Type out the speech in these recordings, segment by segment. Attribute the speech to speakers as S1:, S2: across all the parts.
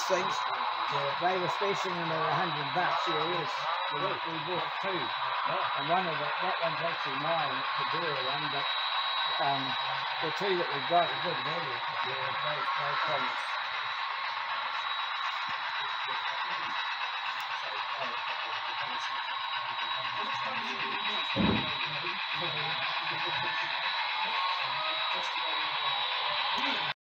S1: These things.
S2: They were specing them at a hundred bucks. Yeah, yes. We, we bought two, and one of the, that one's actually mine, the Dura one, but um, the two that we've got are good value. Yeah, no, no.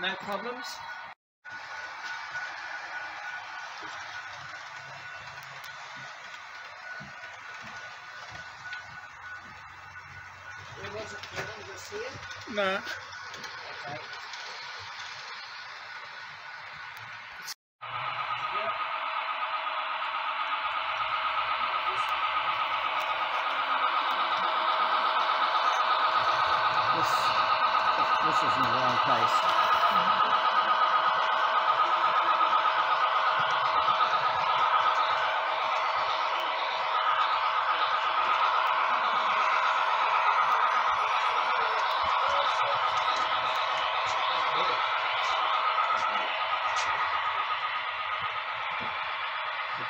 S1: No problems.
S2: Where was it, Just here?
S1: No.
S2: Okay.
S1: This, this is in the wrong place.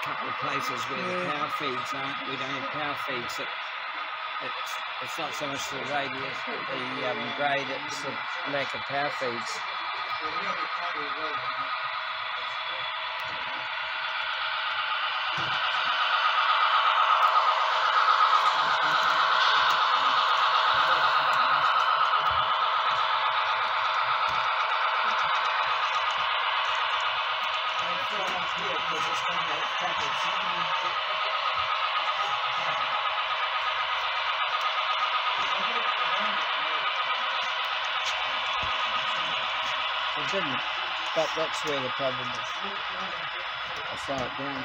S1: A places where the power feeds aren't, we don't have power feeds. It, it's, it's not so much the radius, but the um, grade, it's the lack of power feeds. didn't, but that's where the problem is. I saw it down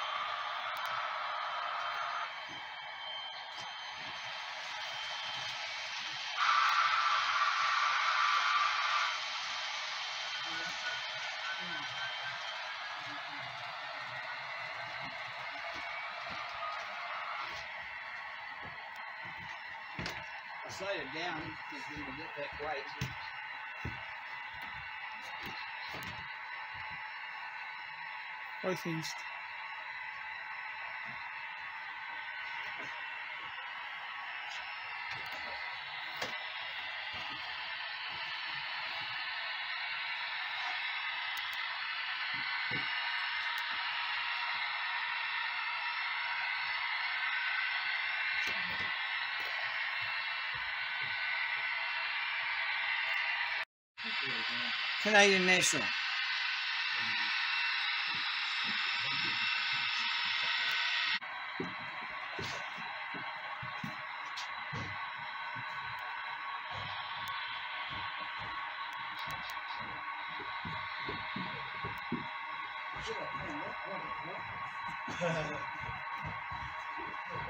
S1: sighted down because we get that
S3: right.
S1: Canadian national.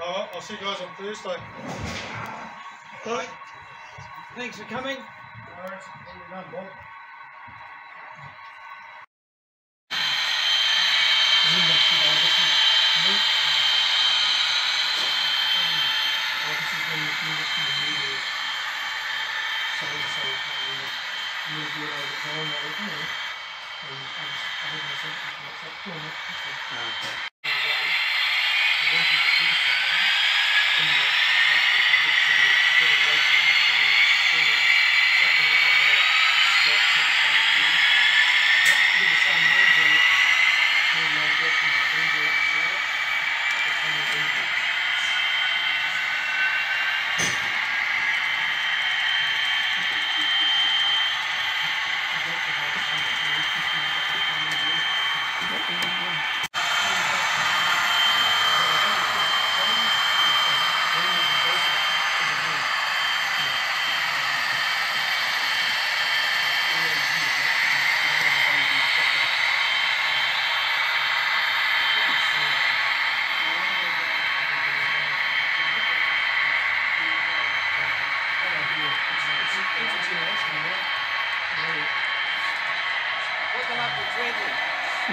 S3: All right, I'll see you guys on Thursday. Bye.
S1: Thanks for coming. Burns,
S3: eight
S1: and. Okay.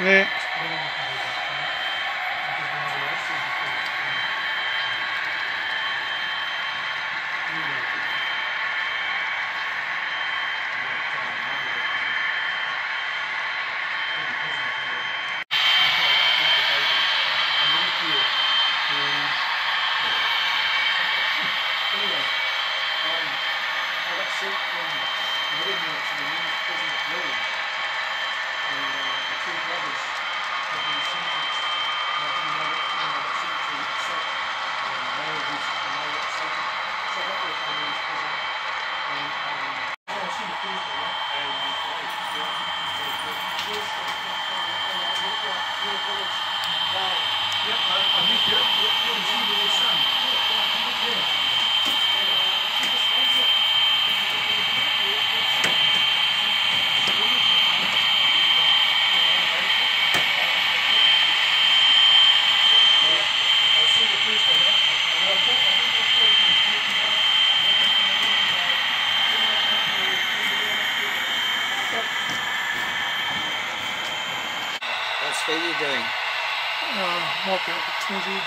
S1: ね。you doing?
S3: Uh, market opportunity.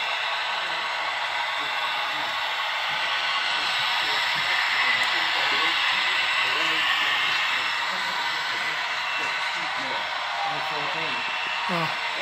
S3: Oh.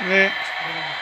S1: Yeah.